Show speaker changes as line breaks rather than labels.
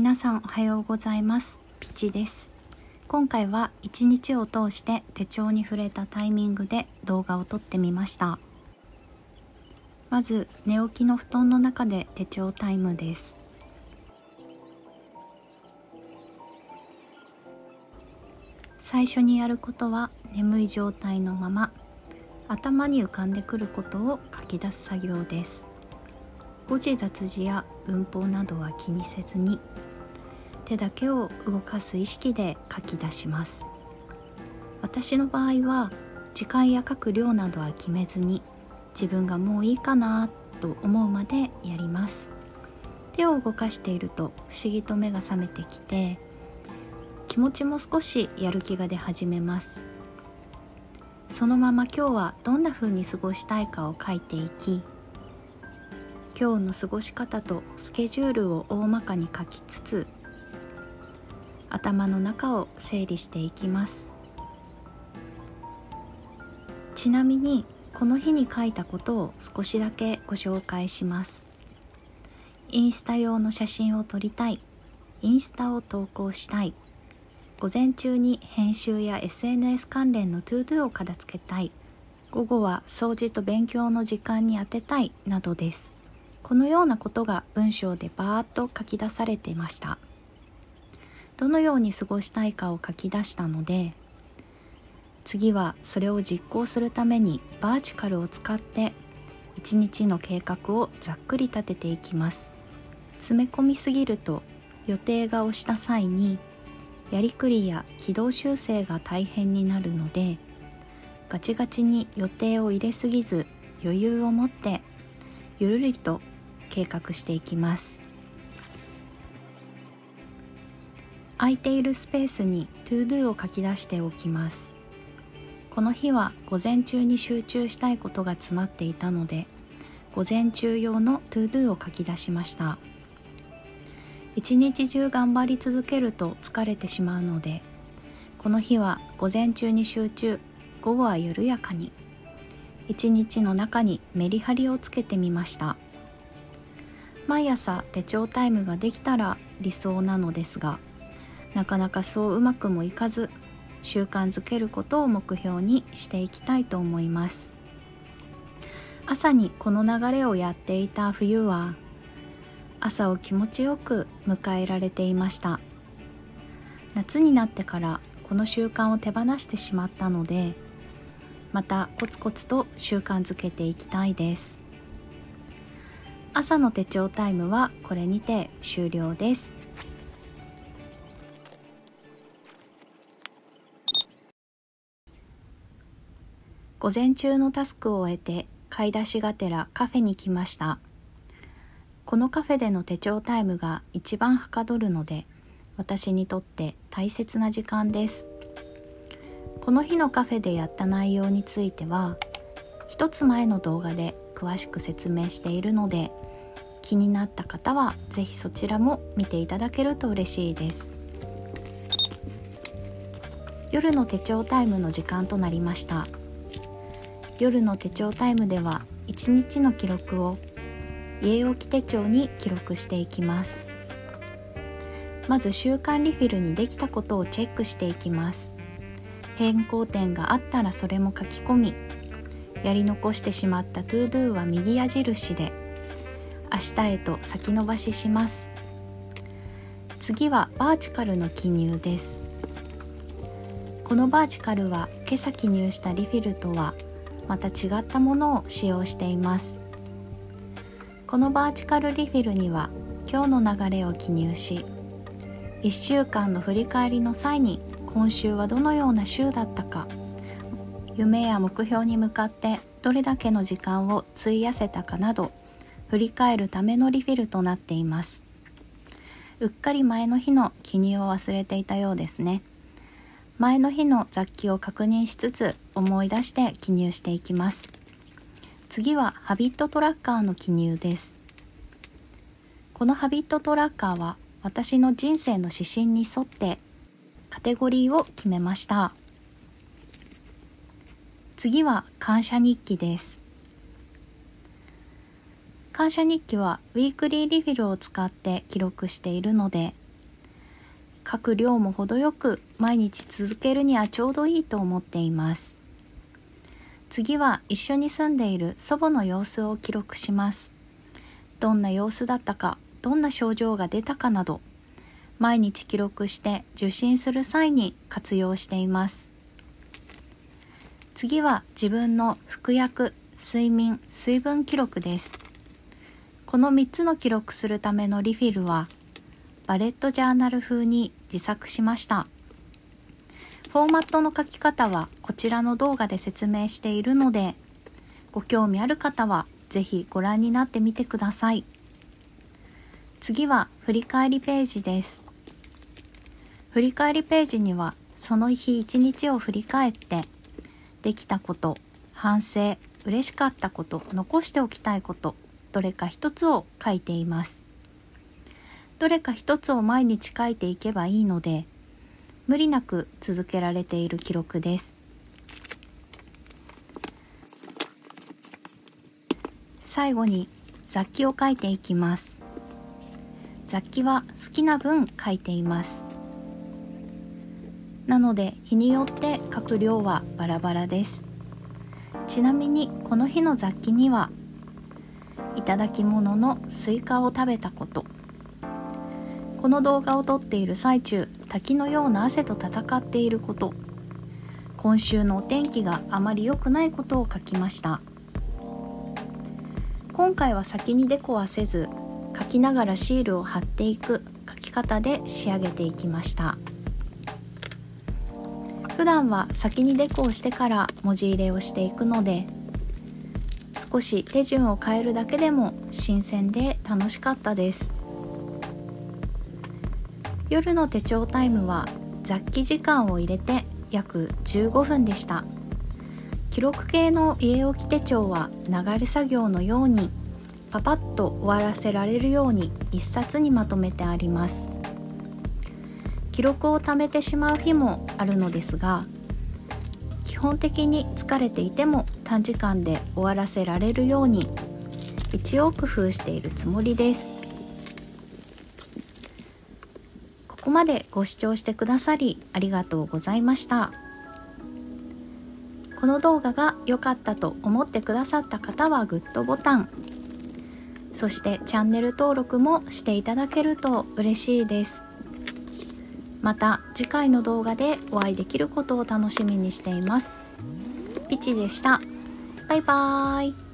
皆さんおはようございます。ピチです。今回は一日を通して手帳に触れたタイミングで動画を撮ってみました。まず寝起きの布団の中で手帳タイムです。最初にやることは眠い状態のまま頭に浮かんでくることを書き出す作業です。誤字脱字や文法などは気にせずに手だけを動かす意識で書き出します。私の場合は時間や書く量などは決めずに自分がもういいかなと思うまでやります。手を動かしていると不思議と目が覚めてきて気持ちも少しやる気が出始めます。そのまま今日はどんな風に過ごしたいかを書いていき今日の過ごし方とスケジュールを大まかに書きつつ頭の中を整理していきます。ちなみにこの日に書いたことを少しだけご紹介します。インスタ用の写真を撮りたい。インスタを投稿したい。午前中に編集や SNS 関連の ToDo を片付けたい。午後は掃除と勉強の時間に充てたいなどです。このようなことが文章でバーッと書き出されていました。どのように過ごしたいかを書き出したので次はそれを実行するためにバーチカルを使って一日の計画をざっくり立てていきます。詰め込みすぎると予定が押した際にやりくりや軌道修正が大変になるのでガチガチに予定を入れすぎず余裕を持ってゆるりと計画していきます。空いているスペースに ToDo を書き出しておきます。この日は午前中に集中したいことが詰まっていたので午前中用の ToDo を書き出しました。一日中頑張り続けると疲れてしまうのでこの日は午前中に集中午後は緩やかに。一日の中にメリハリをつけてみました。毎朝手帳タイムができたら理想なのですがなかなかそううまくもいかず習慣づけることを目標にしていきたいと思います。朝にこの流れをやっていた冬は朝を気持ちよく迎えられていました。夏になってからこの習慣を手放してしまったのでまたコツコツと習慣づけていきたいです。朝の手帳タイムはこれにて終了です。午前中のタスクを終えて買い出しがてらカフェに来ました。このカフェでの手帳タイムが一番はかどるので私にとって大切な時間です。この日のカフェでやった内容については一つ前の動画で詳しく説明しているので気になった方は是非そちらも見ていただけると嬉しいです。夜の手帳タイムの時間となりました。夜の手帳タイムでは1日の記録を家置き手帳に記録していきます。まず週間リフィルにできたことをチェックしていきます。変更点があったらそれも書き込みやり残してしまった ToDo は右矢印で明日へと先延ばしします。次はバーチカルの記入です。このバーチカルは今朝記入したリフィルとはまた違ったものを使用しています。このバーチカルリフィルには今日の流れを記入し1週間の振り返りの際に今週はどのような週だったか夢や目標に向かってどれだけの時間を費やせたかなど振り返るためのリフィルとなっています。うっかり前の日の記入を忘れていたようですね。前の日の雑記を確認しつつ思い出して記入していきます。次はハビットトラッカーの記入です。このハビットトラッカーは私の人生の指針に沿ってカテゴリーを決めました。次は感謝日記です。感謝日記はウィークリーリフィルを使って記録しているので書く量も程よく毎日続けるにはちょうどいいと思っています。次は一緒に住んでいる祖母の様子を記録します。どんな様子だったかどんな症状が出たかなど毎日記録して受診する際に活用しています。次は自分の服薬睡眠水分記録です。この3つの記録するためのリフィルはバレットジャーナル風に自作しました。フォーマットの書き方はこちらの動画で説明しているのでご興味ある方は是非ご覧になってみてください。次は振り返りページです。振り返りページにはその日一日を振り返ってできたこと反省嬉しかったこと残しておきたいことどれか一つを書いています。どれか一つを毎日書いていけばいいので無理なく続けられている記録です。最後に雑記を書いていきます。雑記は好きな分書いています。なので日によって書く量はバラバラです。ちなみにこの日の雑記にはいただき物のスイカを食べたことこの動画を撮っている最中滝のような汗と戦っていること。今週のお天気があまり良くないことを書きました。今回は先にデコはせず書きながらシールを貼っていく書き方で仕上げていきました。普段は先にデコをしてから文字入れをしていくので少し手順を変えるだけでも新鮮で楽しかったです。夜の手帳タイムは雑記時間を入れて約15分でした。記録系の家置き手帳は流れ作業のようにパパッと終わらせられるように一冊にまとめてあります。記録を貯めてしまう日もあるのですが基本的に疲れていても短時間で終わらせられるように一応工夫しているつもりです。こまでご視聴してくださりありがとうございましたこの動画が良かったと思ってくださった方はグッドボタンそしてチャンネル登録もしていただけると嬉しいですまた次回の動画でお会いできることを楽しみにしています。ピチでした。バイバーイ。